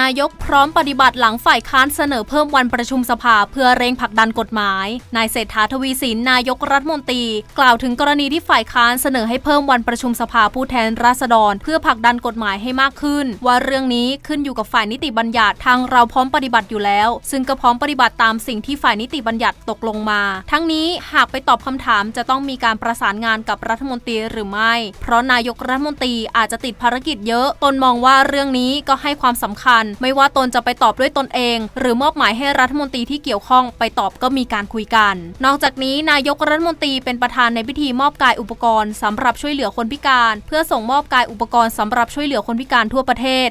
นายกพร้อมปฏิบัติหลังฝ่ายค้านเสนอเพิ่มวันประชุมสภาเพื่อเร่งผลักดันกฎหมาย นายเศรษฐาทวีสินนายกรัฐมนตรี กล่าวถึงกรณีที่ฝ่ายค้านเสนอให้เพิ่มวันประชุมสภาผู้แทนราษฎร เพื่อผลักดันกฎหมายให้มากขึ้น ว่าเรื่องนี้ขึ้นอยู่กับฝ่ายนิติบัญญัติทางเราพร้อมปฏิบัติอยู่แล้ว ซึ่งก็พร้อมปฏิบัติตามสิ่งที่ฝ่ายนิติบัญญัติตกลงมา ทั้งนี้หากไปตอบคำถามจะต้องมีการประสานงานกับรัฐมนตรีหรือไม่ เพราะนายกรัฐมนตรีอาจจะติดภารกิจเยอะตนมองว่าเรื่องนี้ก็ให้ความสำคัญไม่ว่าตนจะไปตอบด้วยตนเอง หรือมอบหมายให้รัฐมนตรีที่เกี่ยวข้องไปตอบก็มีการคุยกัน นอกจากนี้นายกรัฐมนตรีเป็นประธานในพิธีมอบกายอุปกรณ์สำหรับช่วยเหลือคนพิการ เพื่อส่งมอบกายอุปกรณ์สำหรับช่วยเหลือคนพิการทั่วประเทศ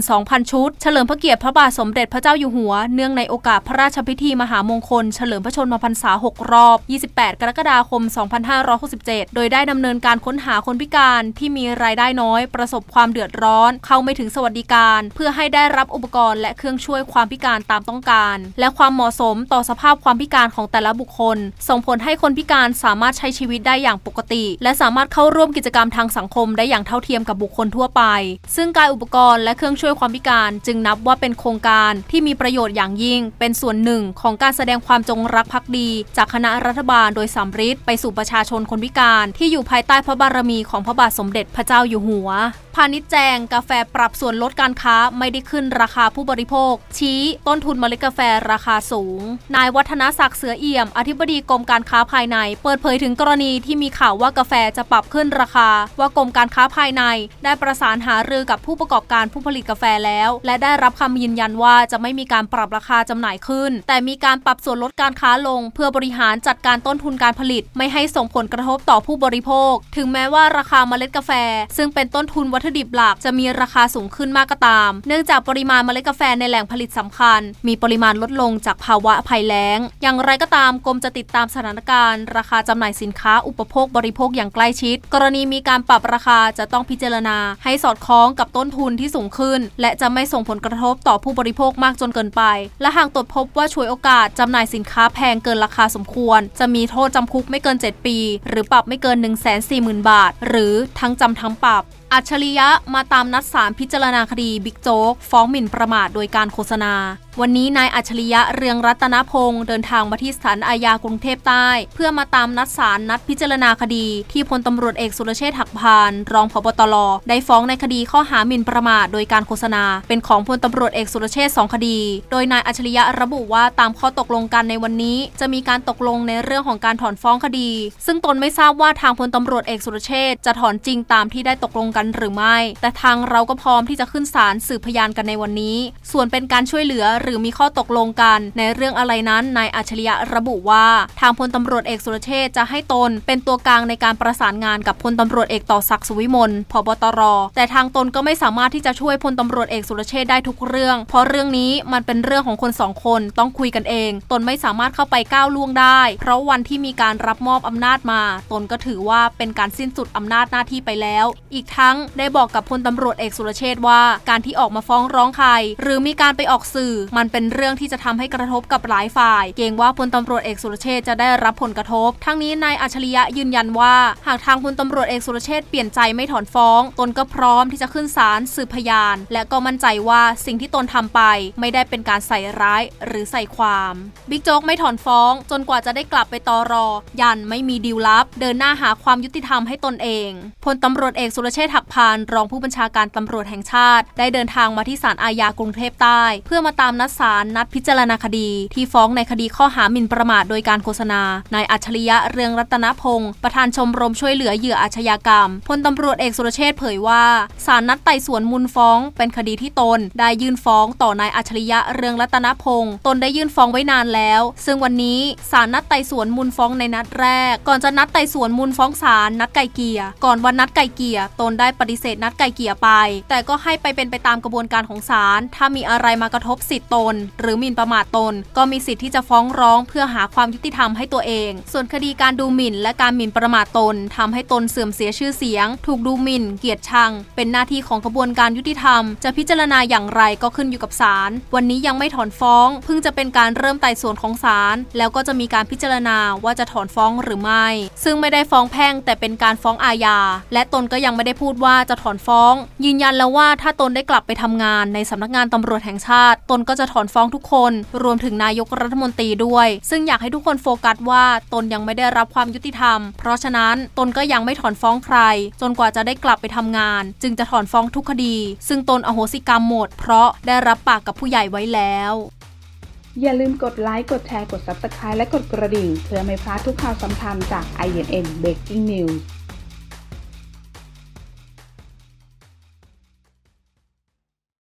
72,000 ชุด เฉลิมพระเกียรติพระบาทสมเด็จพระเจ้าอยู่หัว เนื่องในโอกาสพระราชพิธีมหามงคล เฉลิมพระชนมพรรษา 6 รอบ 28 กรกฎาคม 2567 โดยได้ดำเนินการค้นหาคนพิการที่มีรายได้น้อย ประสบความเดือดร้อน เข้าไม่ถึงสวัสดิการ เพื่อให้ได้รับอุปกรณ์และเครื่องช่วยความพิการตามต้องการ และความเหมาะสมต่อสภาพความพิการของแต่ละบุคคล ส่งผลให้คนพิการสามารถใช้ชีวิตได้อย่างปกติ และสามารถเข้าร่วมกิจกรรมทางสังคมได้อย่างเท่าเทียมกับบุคคลทั่วไป ซึ่งการอุปกรณ์และเครื่องช่วยความพิการจึงนับว่าเป็นโครงการที่มีประโยชน์อย่างยิ่ง เป็นส่วนหนึ่งของการแสดงความจงรักภักดี จากคณะรัฐบาลโดยสำริดไปสู่ประชาชนคนพิการที่อยู่ภายใต้พระบารมีของพระบาทสมเด็จพระเจ้าอยู่หัวพาณิชย์แจงกาแฟปรับส่วนลดการค้าไม่ได้ขึ้นราคาผู้บริโภค ชี้ต้นทุนเมล็ดกาแฟราคาสูง นายวัฒนศักดิ์เสือเอี่ยม อธิบดีกรมการค้าภายใน เปิดเผยถึงกรณีที่มีข่าวว่ากาแฟจะปรับขึ้นราคา ว่ากรมการค้าภายใน ได้ประสานหารือกับผู้ประกอบการผู้ผลิตกาแฟแล้ว และได้รับคำยืนยันว่าจะไม่มีการปรับราคาจำหน่ายขึ้น แต่มีการปรับส่วนลดการค้าลง เพื่อบริหารจัดการต้นทุนการผลิต ไม่ให้ส่งผลกระทบต่อผู้บริโภค ถึงแม้ว่าราคาเมล็ดกาแฟ ซึ่งเป็นต้นทุนวัตถุดิบหลักจะมีราคาสูงขึ้นมากก็ตาม เนื่องจากปริมาณเมล็ดกาแฟในแหล่งผลิตสำคัญ มีปริมาณลดลงจากภาวะภัยแล้ง อย่างไรก็ตามกรมจะติดตามสถานการณ์ ราคาจำหน่ายสินค้าอุปโภคบริโภคอย่างใกล้ชิด กรณีมีการปรับราคาจะต้องพิจารณา ให้สอดคล้องกับต้นทุนที่สูงขึ้น และจะไม่ส่งผลกระทบต่อผู้บริโภคมากจนเกินไป และหากตรวจพบว่าช่วยโอกาสจำหน่ายสินค้าแพงเกินราคาสมควร จะมีโทษจำคุกไม่เกิน 7 ปี หรือปรับไม่เกิน 1 4 0 0 0 0 บาท หรือทั้งจำทั้งปรับอัจฉริยะมาตามนัดสารพิจารณาคดีบิ๊กโจ๊ก ฟ้องหมิ่นประมาทโดยการโฆษณา วันนี้นายอัจฉริยะเรืองรัตนพงศ์เดินทางมาที่ศาลอาญากรุงเทพใต้ เพื่อมาตามนัดศาลนัดพิจารณาคดี ที่พลตำรวจเอกสุรเชษฐ์หักพาน รองพบตรได้ฟ้องในคดีข้อหาหมิ่นประมาทโดยการโฆษณา เป็นของพลตำรวจเอกสุรเชษฐ์สองคดี โดยนายอัจฉริยะระบุว่าตามข้อตกลงกันในวันนี้ จะมีการตกลงในเรื่องของการถอนฟ้องคดี ซึ่งตนไม่ทราบว่าทางพลตำรวจเอกสุรเชษฐ์จะถอนจริงตามที่ได้ตกลงกันหรือไม่ แต่ทางเราก็พร้อมที่จะขึ้นศาลสืบพยานกันในวันนี้ ส่วนเป็นการช่วยเหลือหรือมีข้อตกลงกันในเรื่องอะไรนั้นนายอัจฉริยะระบุว่า ทางพลตำรวจเอกสุรเชษจะให้ตนเป็นตัวกลางในการประสานงานกับพลตำรวจเอกต่อศักดิ์สุวิมลพบตร แต่ทางตนก็ไม่สามารถที่จะช่วยพลตำรวจเอกสุรเชษได้ทุกเรื่อง เพราะเรื่องนี้มันเป็นเรื่องของคนสองคนต้องคุยกันเอง ตนไม่สามารถเข้าไปก้าวล่วงได้ เพราะวันที่มีการรับมอบอำนาจมา ตนก็ถือว่าเป็นการสิ้นสุดอำนาจหน้าที่ไปแล้ว อีกทั้งได้บอกกับพลตำรวจเอกสุรเชษว่า การที่ออกมาฟ้องร้องใคร หรือมีการไปออกสื่อมันเป็นเรื่องที่จะทำให้กระทบกับหลายฝ่าย เกรงว่าพลตำรวจเอกสุรเชษจะได้รับผลกระทบ ทั้งนี้นายอัจฉริยะยืนยันว่า หากทางพลตำรวจเอกสุรเชษเปลี่ยนใจไม่ถอนฟ้อง ตนก็พร้อมที่จะขึ้นศาลสืบพยาน และก็มั่นใจว่าสิ่งที่ตนทำไป ไม่ได้เป็นการใส่ร้ายหรือใส่ความบิ๊กโจ๊กไม่ถอนฟ้อง จนกว่าจะได้กลับไปตอรอ ยันไม่มีดีลลับ เดินหน้าหาความยุติธรรมให้ตนเองพลตำรวจเอกสุรเชษฐ์หักพานรองผู้บัญชาการตำรวจแห่งชาติ ได้เดินทางมาที่ศาลอาญากรุงเทพใต้ เพื่อมาตามนัดศาลนัดพิจารณาคดี ที่ฟ้องในคดีข้อหาหมิ่นประมาทโดยการโฆษณานายอัจฉริยะเรืองรัตนพงศ์ประธานชมรมช่วยเหลือเหยื่ออาชญากรรมพลตำรวจเอกสุรเชษเผยว่าศาลนัดไต่สวนมูลฟ้อง เป็นคดีที่ตน ได้ยื่นฟ้องต่อนายอัจฉริยะเรืองรัตนพงศ์ตนได้ยื่นฟ้องไว้นานแล้ว ซึ่งวันนี้ศาลนัดไต่สวนมูลฟ้องในนัดแรก ก่อนจะนัดไต่สวนมูลฟ้องศาลนัดไก่เกียก่อนวันนัดไก่เกียตนได้ปฏิเสธนัดไก่เกียไป แต่ก็ให้ไปเป็นไปตามกระบวนการของศาลถ้ามีอะไรมากระทบสิทธิตน หรือหมิ่นประมาทตน ก็มีสิทธิ์ที่จะฟ้องร้องเพื่อหาความยุติธรรมให้ตัวเอง ส่วนคดีการดูหมิ่น และการหมิ่นประมาทตนทำให้ตนเสื่อมเสียชื่อเสียง ถูกดูหมิ่น เกียรติชัง เป็นหน้าที่ของกระบวนการยุติธรรม จะพิจารณาอย่างไรก็ขึ้นอยู่กับศาลวันนี้ยังไม่ถอนฟ้อง เพิ่งจะเป็นการเริ่มไต่สวนของศาลแล้วก็จะมีการพิจารณาว่าจะถอนฟ้องหรือไม่ ซึ่งไม่ได้ฟ้องแพ่ง แต่เป็นการฟ้องอาญาและตนก็ยังไม่ได้พูดว่าจะถอนฟ้อง ยืนยันแล้วว่าถ้าตนได้กลับไปทำงานในสำนักงานตำรวจแห่งชาติ ตนก็จะถอนฟ้องทุกคน รวมถึงนายกรัฐมนตรีด้วย ซึ่งอยากให้ทุกคนโฟกัสว่าตนยังไม่ได้รับความยุติธรรม เพราะฉะนั้นตนก็ยังไม่ถอนฟ้องใคร จนกว่าจะได้กลับไปทำงาน จึงจะถอนฟ้องทุกคดี ซึ่งตนอโหสิกรรมหมด เพราะได้รับปากกับผู้ใหญ่ไว้แล้วอย่าลืมกดไลค์ กดแชร์ กด Subscribe และกดกระดิ่ง เพื่อไม่พลาดทุกข่าวสำคัญจาก INN Breaking News